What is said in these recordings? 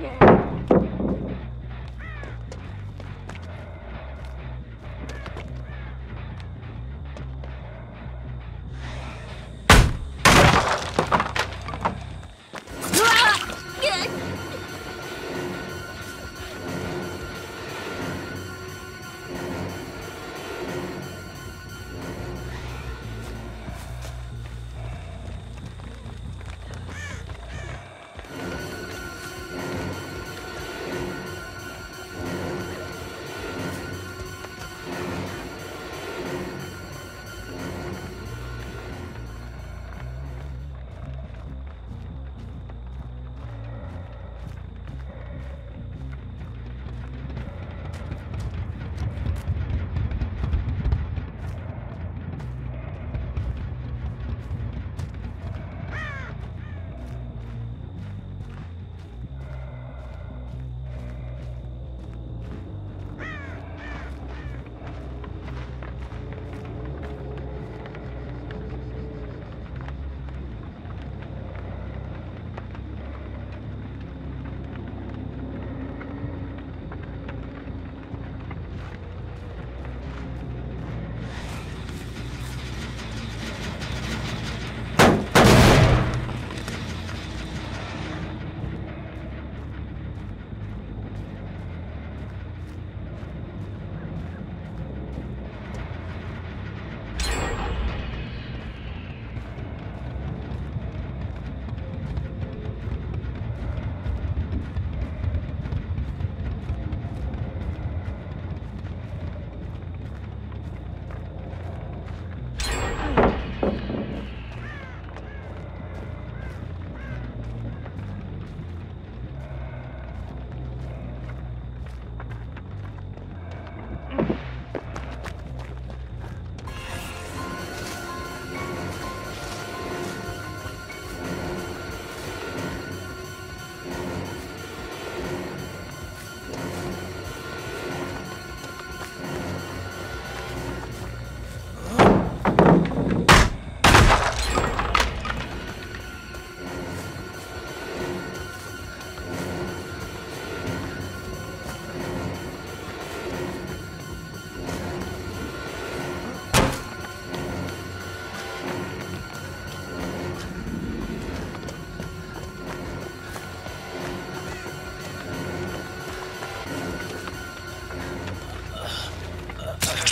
Yeah.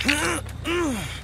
Huh?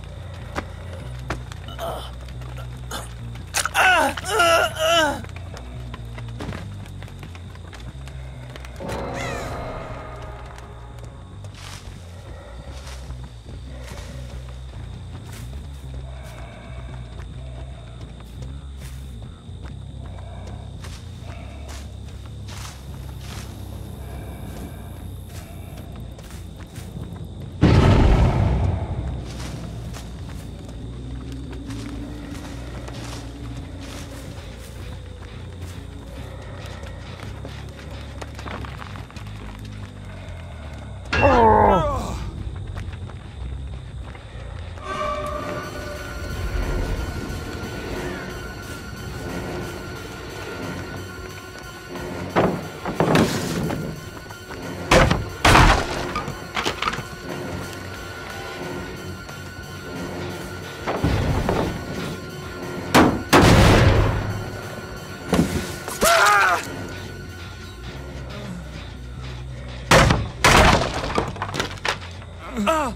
Ah!